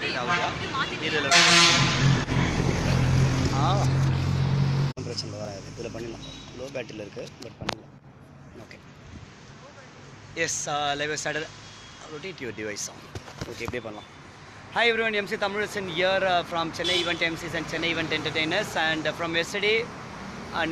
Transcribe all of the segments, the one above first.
Rotate ஆகுதா ஆ ஒன்றும் பிரச்சனை வராது இதில் பண்ணிடலாம் லோ பேட்டரியில் இருக்குது பட் பண்ணிடலாம் okay yes live starter rotate your device okay இப்படியே பண்ணலாம் hi everyone MC தமிழசன் here from Chennai event MCs and Chennai event entertainers and from yesterday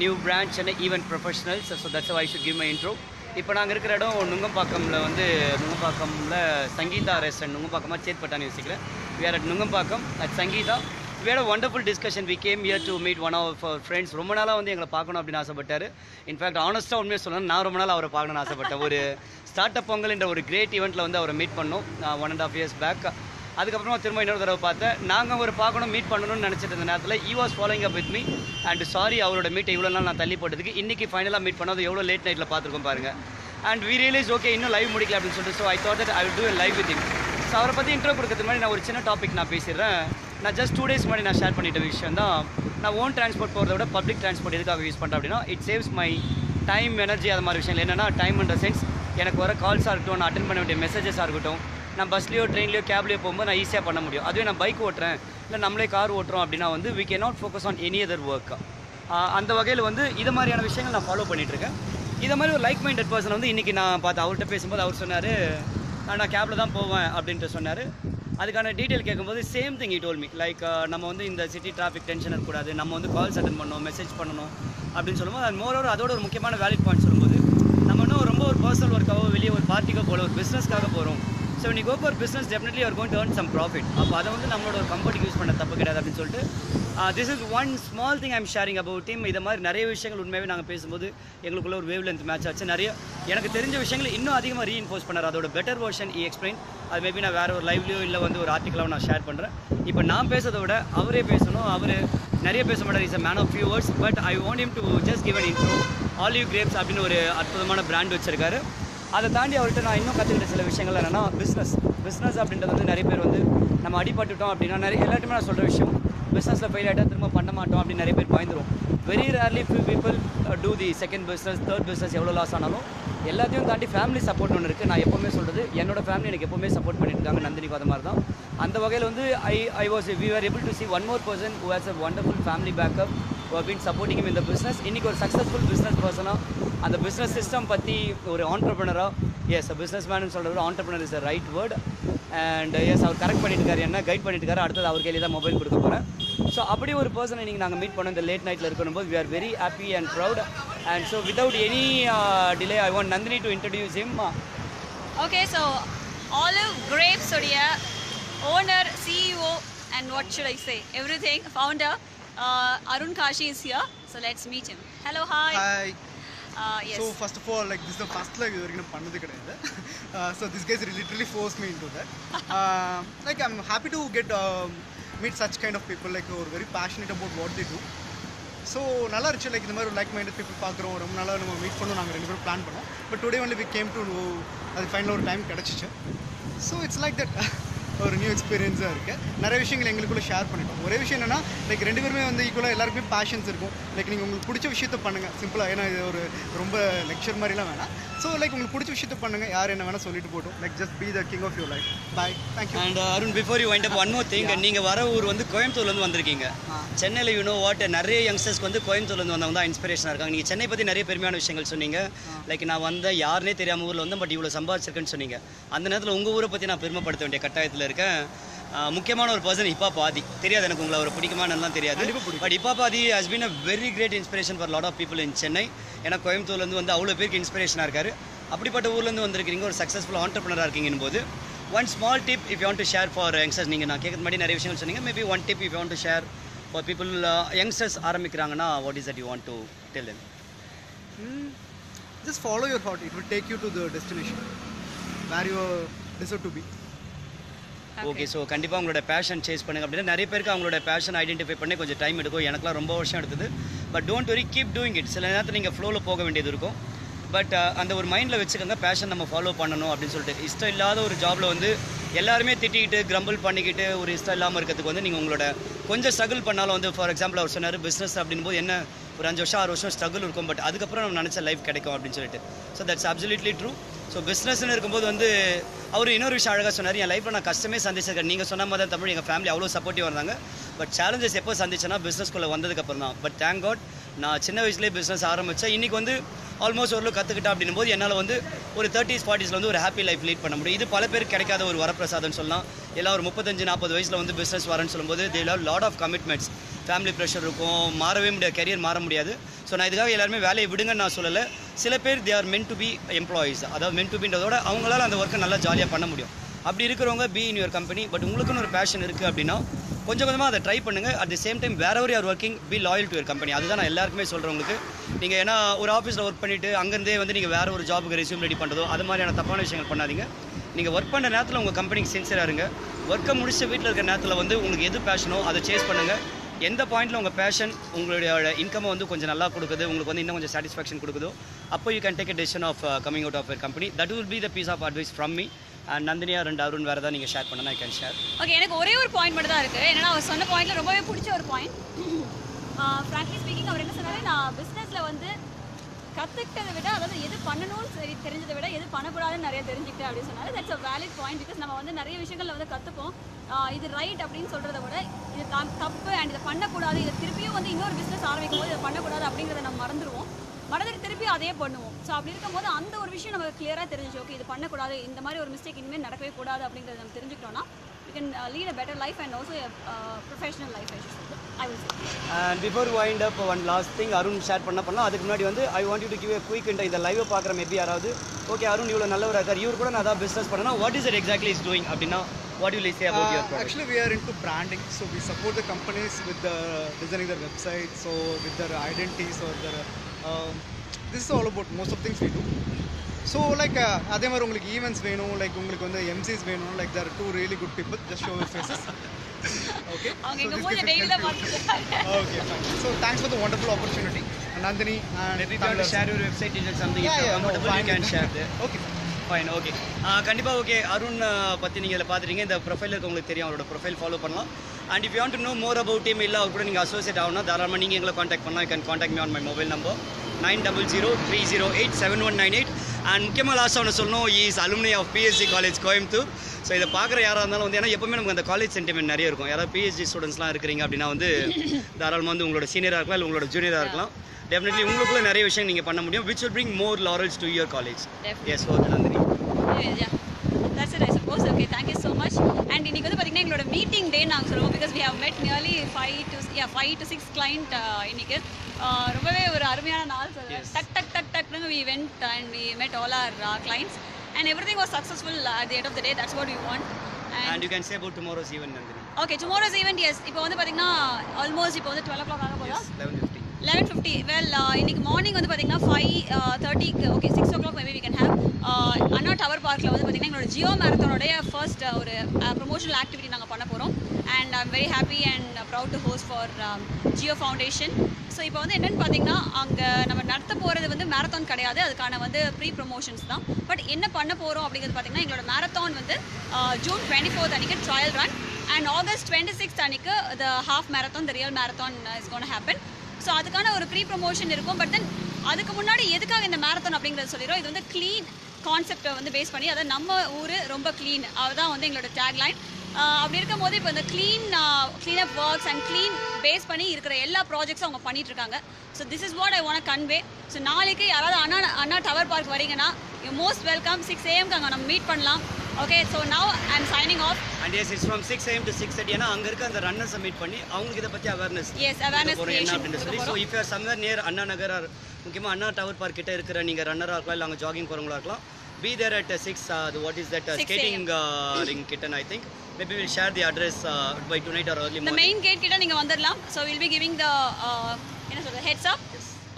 new branch Chennai event professionals so that's I should give my intro இப்போ நாங்கள் இருக்கிற இடம் நுங்கம்பாக்கமில் வந்து நுங்கம்பாக்கமில் Sangeetha restaurant நுங்கம்பாக்கமாக சேத்பட்டான்னு யோசிக்கிறேன் வேறு Nungambakkam at Sangeetha we had a wonderful discussion. We came here to meet one of our friends. ரொம்ப நாளாக வந்து எங்களை பார்க்கணும் அப்படின்னு ஆசைப்பட்டார். இன்ஃபேக்ட் ஆனஸ்ட்டாக உண்மையாக சொல்லணும் நான் ரொம்ப நாள் அவரை பார்க்கணும்னு ஆசைப்பட்டேன். ஒரு ஸ்டார்ட் அப் பொங்கல் என்ற ஒரு கிரேட் ஈவெண்ட்டில் வந்து அவரை மீட் பண்ணோம். One and half years back அதுக்கப்புறமா திரும்ப இன்னொரு தடவை பார்த்தேன். நாங்கள் ஒரு பார்க்கணும் மீட் பண்ணணும்னு நினச்சிட்டு இருந்த நேரத்தில் he was following up with me and sorry அவரோட மீட்டை இவ்வளோ நாள் நான் தள்ளி போட்டதுக்கு இன்றைக்கி ஃபைனலாக மீட் பண்ணது எவ்வளோ லேட் நைட்டில் பார்த்துருக்கோம் பாருங்க. அண்ட் வி ரியலைஸ் ஓகே இன்னும் லைவ் முடிக்கல அப்படின்னு சொல்லிட்டு so I thought that I will do live with so அவரை பற்றி இன்ட்ரோ கொடுக்கறதுக்கு முன்னாடி நான் ஒரு சின்ன டாபிக் நான் பேசிடுறேன். நான் ஜஸ்ட் டூ டேஸ் முன்னாடி நான் ஷேர் பண்ணிட்ட விஷயம் தான் நான் ஓன் டிரான்ஸ்போர்ட் போகிறத விட பப்ளிக் டிரான்ஸ்போர்ட் எதுக்காக யூஸ் பண்ணுறேன் அப்படின்னா it saves my time energy அது மாதிரி விஷயங்கள். என்னென்னா டைம் சென்ஸ் எனக்கு வர கால்ஸாக இருக்கட்டும் நான் அட்டன் பண்ண வேண்டிய மெசேஜஸாக இருக்கட்டும் நான் பஸ்லேயோ ட்ரெயின்லையோ கேப்லேயோ போகும்போது நான் ஈஸியாக பண்ண முடியும். அதுவே நான் பைக் ஓட்டுறேன். இல்லை நம்மளே கார் ஓட்டுறோம் அப்படின்னா வந்து we can not focus on any other work அந்த வகையில் வந்து இது மாதிரியான விஷயங்கள் நான் ஃபாலோ பண்ணிகிட்ருக்கேன் இதை மாதிரி ஒரு லைக் மைண்டட் பர்சன் வந்து இன்றைக்கி நான் பார்த்து அவர்கிட்ட பேசும்போது அவர் சொன்னார் நான் கேபில் தான் போவேன் அப்படின்ட்டு சொன்னார். அதுக்கான டீட்டெயில் கேட்கும்போது same thing he told me like நம்ம வந்து இந்த சிட்டி டிராஃபிக் டென்ஷன் இருக்கக்கூடாது. நம்ம வந்து கால்ஸ் அட்டன் பண்ணணும் மெசேஜ் பண்ணணும் அப்படின்னு சொல்லும்போது அது மோரோவர் அதோட ஒரு முக்கியமான வேலிட் பாயிண்ட் சொல்லும்போது நம்ம இன்னும் ரொம்ப ஒரு பர்சனல் ஒர்க்காகவோ வெளியே ஒரு பார்ட்டிக்கோ போகல ஒரு பிஸ்னஸ்க்காக போகிறோம் ஸோ நீ go for business definitely are going to earn some profit அப்போ அதை வந்து நம்மளோட ஒரு கம்பெனிக்கு யூஸ் பண்ண தப்பு கிடையாது அப்படின்னு சொல்லிட்டு this is one small thing I'm sharing about team இதை மாதிரி நிறைய விஷயங்கள் உண்மையாகவே நாங்கள் பேசும்போது எங்களுக்குள்ள ஒரு வேவ் லென்த் மேட்ச் ஆச்சு. நிறைய எனக்கு தெரிஞ்ச விஷயங்கள் இன்னும் அதிகமாக ரீஇன்ஃபோர்ஸ் பண்ணார். அதோட பெட்டர் வெர்ஷன் இ எக்ஸ்பிளைன் அது மேபி நான் வேறு ஒரு லைவ்லையோ இல்லை வந்து ஒரு ஆர்டிக்கலாக நான் ஷேர் பண்ணுறேன் இப்போ நான் பேசுறதை விட அவரே பேசணும். அவர் நிறைய பேச மாட்டார். Is a man of few words but I want him to just give an intro Olive Grapes அப்படின்னு ஒரு அற்புதமான பிராண்ட் வச்சிருக்காரு. அதை தாண்டி அவர்கிட்ட நான் இன்னும் கற்றுக்கிட்ட சில விஷயங்கள் என்னென்னா பிஸ்னஸ் பிஸ்னஸ் அப்படின்றது வந்து நிறைய பேர் வந்து நம்ம அடிபட்டுட்டோம் அப்படின்னா நிறைய எல்லாத்தையுமே நான் சொல்கிற விஷயம். பிஸ்னஸில் ஃபெயில் ஆகிட்டா திரும்ப பண்ண மாட்டோம் அப்படின்னு நிறைய பேர் பயந்துரும். Very rarely few people do the second business third business எவ்வளோ லாஸ் ஆனாலும் எல்லாத்தையும் தாண்டி ஃபேமிலி சப்போர்ட் ஒன்று இருக்குது நான் எப்போவுமே சொல்கிறது என்னோட ஃபேமிலி எனக்கு எப்போவுமே சப்போர்ட் பண்ணிட்டு இருக்காங்க. நந்தினிக்கு அது மாதிரி தான். அந்த வகையில் வந்து I I was we are able to see one more person who has a wonderful family backup who supporting been supporting business இன்னைக்கு ஒரு சக்ஸஸ்ஃபுல் பிஸ்னஸ் பர்சனாக அந்த பிஸ்னஸ் சிஸ்டம் பற்றி ஒரு ஆண்டர்பனராக எஸ் பிஸ்னஸ் மேனு சொல்கிறது entrepreneur is a right word and as our correct பண்ணிட்டுருக்காரு என்ன கைட் பண்ணிட்டுருக்காரு அடுத்தது அவர் கையில தான் மொபைல் கொடுக்க போகிறேன் ஸோ அப்படி ஒரு பர்சனை இன்றைக்கி நாங்கள் மீட் பண்ணோம் இந்த லேட் நைட்டில் இருக்கணும் we are very happy and proud and so without any delay I want Nandini to introduce him okay so Olive Grapes உடைய owner CEO and what should I say everything founder Arun Kashi is here so let's meet him hello hi hi so yes first of all like this the first like இது வரைக்கும் நான் பண்ணது கிடையாது so this case literally force me into that like I'm happy to get meet such kind of people like ஒரு very passionate about what they do so நல்லா இருந்துச்சு like இந்த மாதிரி ஒரு லைக் மைண்டட் பீப்புள் பார்க்குறோம் ரொம்ப நாளாக நம்ம மீட் பண்ணோம் நாங்கள் ரெண்டு பேரும் பிளான் பண்ணோம் but today only we came to அது ஃபைனல் ஒரு டைம் கிடச்சிச்சு ஸோ இட்ஸ் லைக் தட் ஒரு நியூ எக்ஸ்பீரியன்ஸாக இருக்குது நிறைய விஷயங்கள் எங்களுக்குள்ள ஷேர் பண்ணிட்டோம். ஒரே விஷயம் என்னன்னா லைக் ரெண்டு பேருமே வந்து ஈக்குவலாக எல்லாருக்குமே பேஷன்ஸ் இருக்கும். லைக் நீங்கள் உங்களுக்கு பிடிச்ச விஷயத்த பண்ணுங்கள் சிம்பிளாக ஏன்னா இது ஒரு ரொம்ப லெக்சர் மாதிரிலாம் வேணாம். ஸோ லைக் உங்களுக்கு பிடிச்ச விஷயத்த பண்ணுங்கள் யார் என்ன வேணால் சொல்லிட்டு போட்டோம் like just be the king of your life bye thank you and Arun before you wind up one more thing நீங்கள் வர ஊர் வந்து கோயம்புத்தூர்லேருந்து வந்திருக்கீங்க. சென்னையில் யூ நோ வாட் நிறைய யங்ஸ்டர்ஸ்க்கு வந்து கோயம்புத்தூர்லேருந்து வந்தவங்க தான் இன்ஸ்பிரேஷனாக இருக்காங்க. நீங்கள் சென்னை பற்றி நிறைய பெருமையான விஷயங்கள் சொன்னீங்க. லைக் நான் வந்த யாருனே தெரியாமல் ஊரில் வந்தேன் பட் இவ்வளோ சம்பாதிச்சிருக்கேன்னு சொன்னீங்க. அந்த நேரத்தில் உங்கள் ஊரை பற்றி நான் பெருமைப்படுத்த வேண்டிய கட்டாயத்தில் இருக்கேன். முக்கியமான ஒரு பர்சன் இப்பா பாதி தெரியாது எனக்கு உங்களை அவர் பிடிக்குமானலாம் தெரியாது. பட் இப்பா பாதி has been a very great inspiration for lot of people in Chennai ஏன்னா கோயம்புத்தூர்லேருந்து வந்து அவ்வளோ பேருக்கு இன்ஸ்பிரேஷனாக இருக்காரு. அப்படிப்பட்ட ஊர்லேருந்து வந்திருக்கிறீங்க ஒரு சக்ஸஸ்ஃபுல் ஆண்டர்பனராக இருக்கீங்கன்னு போது one small tip if you want to share for youngsters நீங்கள் நான் கேட்குற மாதிரி நிறைய விஷயங்கள் சொன்னீங்க. Maybe one tip if you want to share for people youngsters ஆரம்பிக்கிறாங்கன்னா what is that you want to tell them? Just follow your heart it will take you to the destination where you deserve to be okay so கண்டிப்பாக உங்களோட fashion chase பண்ணுங்க அப்படின்னா நிறைய பேருக்கு அவங்களோட fashion identify பண்ணி கொஞ்சம் time எடுக்கும். எனக்குலாம் ரொம்ப வருஷம் எடுத்தது. But don't worry keep doing it சில நேரத்தில் நீங்கள் ஃப்ளோவில் போக வேண்டியது இருக்கும். பட் அந்த ஒரு மைண்டில் வச்சுக்கோங்க பேஷன் நம்ம ஃபாலோ பண்ணணும் அப்படின்னு சொல்லிட்டு. இஷ்டம் இல்லாத ஒரு ஜாபில் வந்து எல்லாருமே திட்டிக்கிட்டு கிரம்பிள் பண்ணிக்கிட்டு ஒரு இஷ்டம் இல்லாமல் இருக்கிறதுக்கு வந்து நீங்கள் உங்களோட கொஞ்சம் ஸ்ட்ரகிள் பண்ணாலும் வந்து ஃபார் எக்ஸாம்பிள் அவர் சொன்னார் பிஸ்னஸ் அப்படின்போது என்ன ஒரு அஞ்சு வருஷம் ஆறு வருஷம் ஸ்ட்ரகிள் இருக்கும் பட் அதுக்கப்புறம் நம்ம நினச்ச லைஃப் கிடைக்கும் அப்படின்னு சொல்லிட்டு. So that's absolutely true so பிஸ்னஸ்னு இருக்கும்போது வந்து அவர் இன்னொரு விஷயம் அழகாக சொன்னார் என் லைஃப்பில் நான் கஷ்டமே சந்திச்சிருக்கேன். நீங்கள் சொன்ன மாதிரி தான் தமிழ் எங்கள் ஃபேமிலி அவ்வளோ சப்போர்ட்டிவ் இருந்தாங்க. பட் சேலஞ்சஸ் எப்போ சந்திச்சேன்னா பிஸ்னஸ்குள்ளே வந்ததுக்கப்புறம் தான் பட் தேங்க் காட் நான் சின்ன வயசுலேயே பிஸ்னஸ் ஆரம்பித்தேன் இன்றைக்கி வந்து ஆல்மோஸ்ட் ஓரளவு கற்றுக்கிட்டேன் அப்படின்னும் போது என்னால் வந்து ஒரு தேர்ட்டிஸ் ஃபார்ட்டிஸில் வந்து ஒரு ஹாப்பி லைஃப் லீட் பண்ண முடியும். இது பல பேருக்கு கிடைக்காத ஒரு வரப்பிரசாதம்னு சொல்லலாம். எல்லாம் ஒரு முப்பத்தஞ்சு நாற்பது வயசில் வந்து பிஸ்னஸ் வரேன்னு சொல்லும்போது they love lot of commitments family pressure இருக்கும். மாறவே முடியாது. கரியர் மாற முடியாது. ஸோ நான் இதுக்காக எல்லாருமே வேலையை விடுங்கன்னு நான் சொல்லலை. சில பேர் they are meant to be employees அதாவது மென் டு பின்றதோட அவங்களால அந்த ஒர்க்கை நல்லா ஜாலியாக பண்ண முடியும். அப்படி இருக்கிறவங்க be in your company but உங்களுக்குன்னு ஒரு பேஷன் இருக்குது அப்படின்னா கொஞ்சம் கொஞ்சமாக அதை ட்ரை பண்ணுங்கள் அட் தி சேம் டைம் வேற ஒரு யார் working be loyal to your company அதுதான் நான் எல்லாருக்குமே சொல்கிறேன் உங்களுக்கு. நீங்கள் ஏன்னா ஒரு ஆஃபீஸில் ஒர்க் பண்ணிவிட்டு அங்கேருந்தே வந்து நீங்கள் வேறு ஒரு ஜாபுக்கு ரெஸ்யூம் ரெடி பண்ணுறதோ அது மாதிரியான தப்பான விஷயங்கள் பண்ணாதீங்க. நீங்கள் ஒர்க் பண்ணுற நேரத்தில் உங்கள் கம்பெனிக்கு சின்சியராக இருங்க. ஒர்க்கை முடிச்ச வீட்டில் இருக்கிற நேரத்தில் வந்து உங்களுக்கு எது பேஷனோ அதை சேஸ் பண்ணுங்கள் எந்த பாயிண்ட்டில் உங்கள் பேஷன் உங்களுடைய இன்கமை வந்து கொஞ்சம் நல்லா கொடுக்குது உங்களுக்கு வந்து இன்னும் கொஞ்சம் சாட்டிஸ்ஃபேக்ஷன் கொடுக்குதோ அப்போ you can take a decision of coming out of your company that will be the piece of advice from me நந்தினியா ரெண்டு அருண் வேறு தான் நீங்கள் ஷேர் பண்ணனா ஐ கேன் ஷேர் ஓகே எனக்கு ஒரே ஒரு பாயிண்ட் மட்டும் தான் இருக்குது என்னன்னா அவர் சொன்ன பாயிண்ட்ல ரொம்பவே பிடிச்ச ஒரு பாயிண்ட் ஃப்ராங்க்லி ஸ்பீக்கிங் அவர் என்ன சொன்னாலே நான் பிஸ்னஸில் வந்து கற்றுக்கிட்டதை விட அதாவது எது பண்ணணும்னு சரி தெரிஞ்சதை விட எது பண்ணக்கூடாதுன்னு நிறைய தெரிஞ்சுக்கிட்டேன் அப்படின்னு சொன்னாரு. That's a valid point because நம்ம வந்து நிறைய விஷயங்கள்ல வந்து கற்றுப்போம் இது ரைட் அப்படின்னு சொல்கிறத விட இது தப்பு அண்ட் இதை பண்ணக்கூடாது. இதை திருப்பியும் வந்து இன்னொரு பிஸ்னஸ் ஆரம்பிக்கும் போது இதை பண்ணக்கூடாது அப்படிங்கிறத நம்ம மறந்துடுவோம் மறந்துட்டு திருப்பி அதே பண்ணுவோம். ஸோ அப்படி இருக்கும்போது அந்த ஒரு விஷயம் நமக்கு கிளியராக தெரிஞ்சிச்சு. ஓகே இது பண்ணக்கூடாது. இந்த மாதிரி ஒரு மிஸ்டேக் இனிமேல் நடக்கவே கூடாது அப்படிங்கிறத நம்ம தெரிஞ்சுக்கிட்டோம்னா you can lead a better life and also professional life I and before wind up one last thing Arun share பண்ண பண்ணலாம் அதுக்கு முன்னாடி வந்து I want you to give a quick இந்த லைவை பார்க்குற மேபி யாராவது ஓகே அருண் இவ்வளோ நல்லவராக இருக்கார். இவர் கூட நான் அதான் பிஸ்னஸ் பண்ணனா what is it exactly is doing அப்படின்னா what you say about your product actually, we are into branding, so we support the companies with the designing their websites, so with their identities or their. This is all about most of things we do. So like அதே மாதிரி உங்களுக்கு events வேணும் like உங்களுக்கு வந்து MCs வேணும் like there two really good people just show faces okay okay fine so thanks for the wonderful opportunity Nandini Maybe you want to share your website details something if you're comfortable you can share there. Okay fine okay கண்டிப்பாக okay Arun uh, பற்றி நீங்கள் இதில் பார்த்துட்டீங்க. இந்த profile இருக்க உங்களுக்கு தெரியும் அவரோட ப்ரொஃபைல் ஃபாலோ பண்ணலாம். And if you want to know more about team இல்லை அவர் கூட நீங்கள் அசோசியேட் ஆகணும்னா தாராளமாக நீங்கள் எங்களை காண்டாக்ட் பண்ணலாம். You can contact me on my mobile number nine double zero three zero eight seven one nine eight and முக்கியமாக லாஸ்ட் ஒன்று சொல்லணும் is alumni of PSC college Coimbatore so இதை பார்க்குற யாராக இருந்தாலும் வந்து ஏன்னா எப்பவுமே நமக்கு அந்த காலேஜ் சென்டிமெண்ட் நிறைய இருக்கும். யாராவது பிஹெச்டி ஸ்டூடெண்ட்ஸ்லாம் இருக்கிறீங்க அப்படின்னா வந்து தாராளமாக வந்து உங்களோட சீனியராக இருக்கலாம் இல்லை உங்களோட ஜூனியராக இருக்கலாம். டெஃபினெட்லி உங்களுக்குள்ள நிறைய விஷயம் நீங்கள் பண்ண முடியும். Which bring more laurels to your college. Definitely. Yes okay Nandini okay thank you so much and இன்னைக்கு வந்து பார்த்தீங்கன்னா எங்களோட மீட்டிங் டே நாங்கள் சொல்லுவோம் because we have met nearly five to yeah five to six client uh, இன்னைக்கு Uh, ரொம்பவே ஒரு அருமையான நாள் சொல்லுவேன். டக் டக் டக் டக்னு met all our uh, clients and everything was successful uh, at the end of the day that's what we want and and you can say about tomorrow's event nandini okay tomorrow's event yes இப்போ வந்து பார்த்தீங்கன்னா almost இப்போ வந்து twelve ஓ clock ஆக போதா yes 11:50 eleven fifty well இன்னைக்கு morning வந்து பார்த்தீங்கன்னா ஃபைவ் தேர்ட்டிக்கு okay six o'clock maybe we can have Anna tower பார்க்கில் வந்து பார்த்தீங்கன்னா எங்களோட ஜியோ மேரத்தானோடைய ஃபர்ஸ்ட் ஒரு ப்ரொமோஷனல் ஆக்டிவிட்டி நாங்கள் பண்ண போகிறோம் and I'm very happy and proud to host for Jio foundation so இப்போ வந்து என்னென்னு பார்த்தீங்கன்னா அங்கே நம்ம நடத்த போகிறது வந்து மேரத்தான் கிடையாது. அதுக்கான வந்து ப்ரீ ப்ரொமோஷன்ஸ் தான். பட் என்ன பண்ண போகிறோம் அப்படிங்கிறது பார்த்தீங்கன்னா எங்களோட மேரத்தான் வந்து ஜூன் டுவெண்ட்டி ஃபோர்த் அன்றைக்கி trial run and August twenty sixth அன்றைக்கு the half marathon the real marathon is gonna happen so அதுக்கான ஒரு ப்ரீ ப்ரொமோஷன் இருக்கும். பட் தென் அதுக்கு முன்னாடி எதுக்காக இந்த மேரத்தான் அப்படிங்கிறத சொல்லிடுறோம். இது வந்து க்ளீன் கான்செப்டை வந்து பேஸ் பண்ணி அதாவது நம்ம ஊர் ரொம்ப க்ளீன் அதுதான் வந்து எங்களோட டேக்லைன் அப்படி இருக்கும் போது இப்போ இந்த clean cleanup works and clean base பண்ணி இருக்கிற எல்லா ப்ராஜெக்ட்ஸும் அவங்க பண்ணிட்டு இருக்காங்க. So this is what I want convey so நாளைக்கு யாராவது அண்ணா அண்ணா டவர் பார்க் வரீங்கன்னா யூ மோஸ்ட் வெல்கம் சிக்ஸ் ஏஎம்க்கு அங்கே நம்ம மீட் பண்ணலாம். Okay so now I am signing off and yes it's from 6 am to 6:30 ஏன்னா அங்க இருக்க அந்த ரன்னர்ஸ் மீட் பண்ணி அவங்களுக்கு இத பத்தி அவேர்னஸ் Yes, awareness என்ன அப்படின்னு சொல்லி. So if you're somewhere near Anna Nagar or முக்கியமா அண்ணா டவர் பார்க் கிட்ட இருக்கிற நீங்க ரன்னரா இருக்கலாம் இல்ல அங்க ஜாகிங் போறவங்களா இருக்கலாம் be there at six what is that 6 skating ring கிட்ட I think maybe will share the address by tonight or early இந்த morning. மெயின் கேட் கிட்ட நீங்க வந்துடலாம் so will be giving the என்ன சொல்றது ஹெட்ஸ் அப்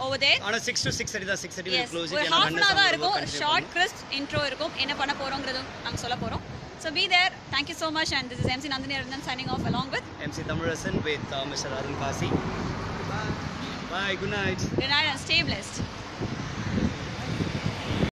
ஓவர் தேர் ஆனா 6 to 6:30 தான் 6:30 will yes close it half ஏன்னா அன் தான் இருக்கும். ஷார்ட் கிறிஸ்ட் இன்ட்ரோ இருக்கும். என்ன பண்ண போறோங்கிறதும் நாங்கள் சொல்ல போறோம். So be there thank you so much and this is MC Nandini அரந்தன் signing off along with பண்ணி. MC Thamarasan with uh, Mr. Arun Kasi bye. Good night. Good night and stay blessed